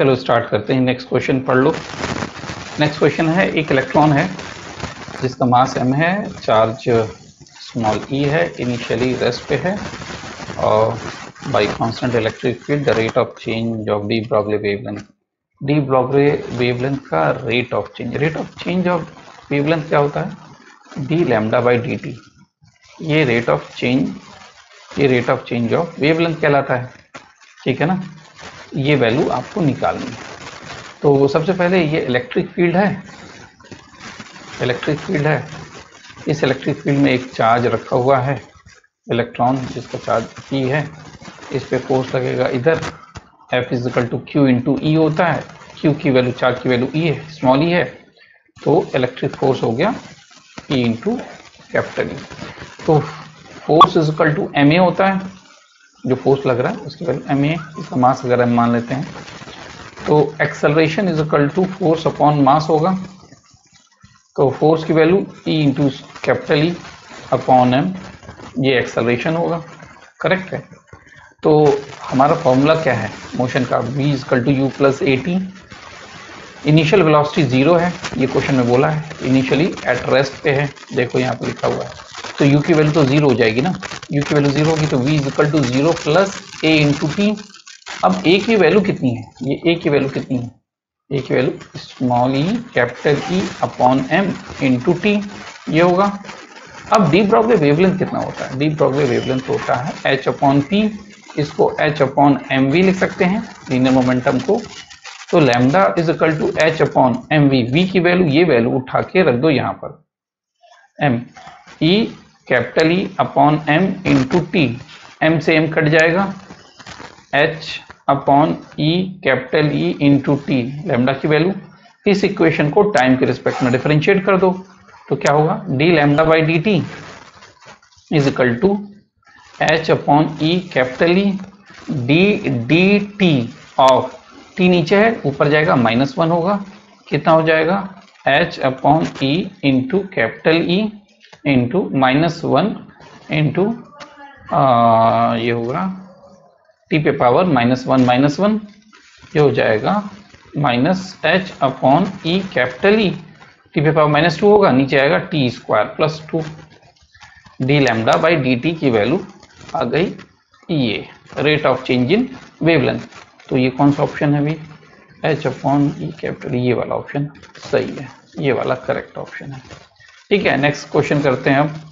चलो स्टार्ट करते हैं। नेक्स्ट क्वेश्चन पढ़ लो। नेक्स्ट क्वेश्चन है, एक इलेक्ट्रॉन है, जिसका मास m है चार्ज स्मॉल e है इनिशियली रेस्ट पे है, और by constant electric field the rate of change of de Broglie wavelength de Broglie wavelength का rate of change rate of change of wavelength क्या होता है? D lambda by d t ये rate of change ये rate of change of wavelength कहलाता है। ठीक है ना? ये वैल्यू आपको निकालनी है। तो सबसे पहले ये इलेक्ट्रिक फ़ील्ड है। इलेक्ट्रिक फ़ील्ड है। इस इलेक्ट्रिक फ़ील्ड में एक चार्ज रखा हुआ है। इलेक्ट्रॉन जिसका चार्ज ई है। इस पे फोर्स लगेगा इधर। F equal to q into E होता है। क्यू की वैल्यू चार्ज की वैल्यू ई है। स्मॉल ई है। तो इलेक्ट्रिक फोर्स हो गया ई इंटू कैपिटल ई तो force equal to m a होता है। जो फोर्स लग रहा है, उसके वैल्यू एम ए इसका मास अगर हम मान लेते हैं। तो acceleration is equal to force upon mass होगा। तो फोर्स की value E into capital E upon m ये एक्सेलरेशन होगा। करेक्ट है? तो हमारा फॉर्मूला क्या है? मोशन का v equal to u plus a t initial velocity zero है, ये क्वेश्चन में बोला है। इनिशियली एट रेस्ट पे है, देखो यहाँ पे लिखा हुआ है। तो u की वैल्यू तो ज़ीरो हो जाएगी ना। U की वैल्यू ज़ीरो होगी तो v equal to zero plus a into t अब a की वैल्यू कितनी है? ये a की वैल्यू कितनी है? A की value small E capital E upon m into t ये होगा। अब डी ब्रॉगवे वेवलेंथ कितना होता है? डी ब्रॉगवे वेवलेंथ होता है एच अपॉन पी इसको एच अपॉन एम वी लिख सकते हैं। लीनियर मोमेंटम को तो lambda is equal to h upon m v v की वैल्यू ये वैल्यू उठा के रख दो यहाँ पर। M E capital E upon m into t m से एम कट जाएगा। H upon E capital E into t lambda की वैल्यू इस इक्वेशन को टाइम के रिस्पेक्ट में डिफरेंशिएट कर दो। तो क्या होगा? D lambda by d t is equal to h upon E capital E d d t of t नीचे है, ऊपर जाएगा माइनस वन होगा। कितना हो जाएगा? H upon E into capital E into minus one into ये होगा। टी पे power minus one minus one ये हो जाएगा minus h upon E capital E t पे पावर माइनस टू होगा, नीचे आएगा t square plus two d lambda by d t की वैल्यू आ गई ये rate of change in wavelength तो ये कौन सा ऑप्शन है भाई एच अपॉन ई कैपिटल ये वाला ऑप्शन सही है। ये वाला करेक्ट ऑप्शन है। ठीक है नेक्स्ट क्वेश्चन करते हैं अब।